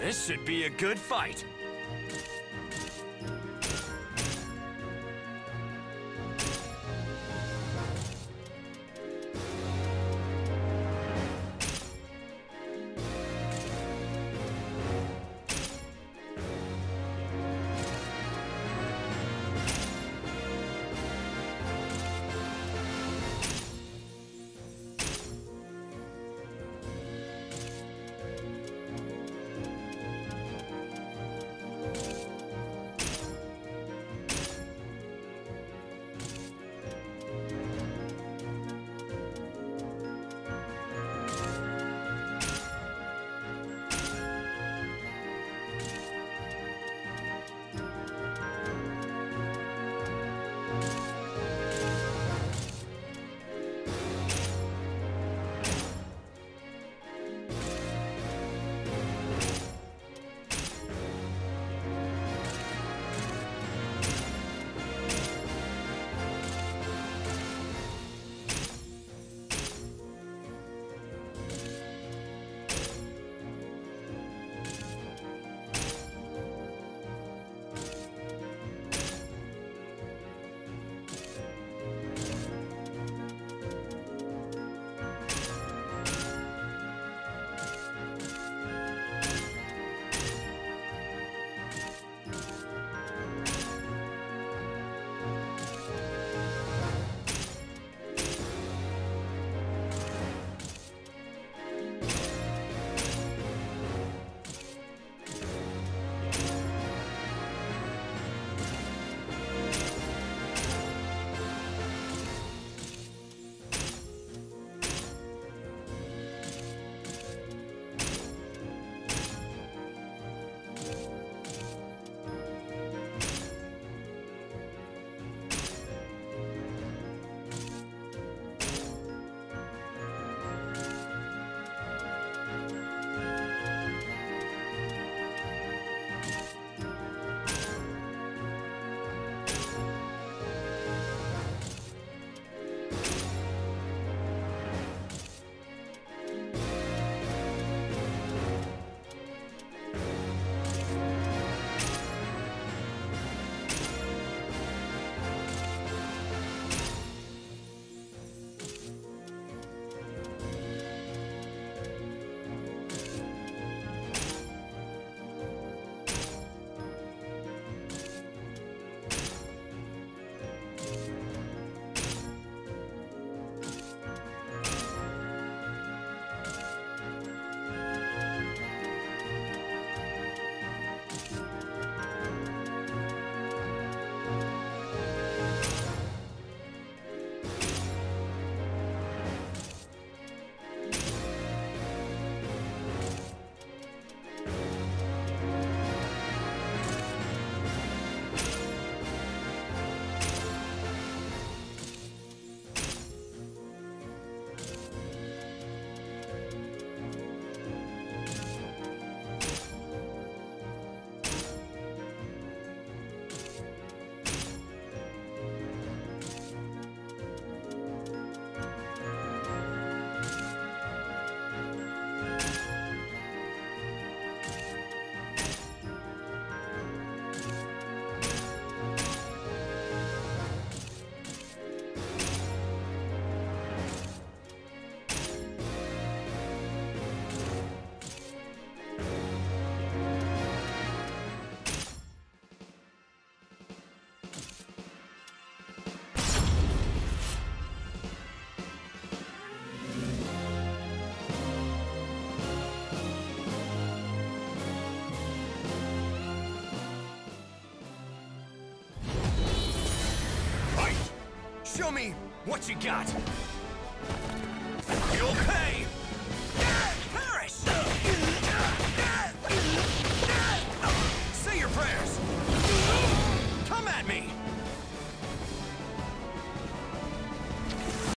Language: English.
This should be a good fight. Show me what you got. You?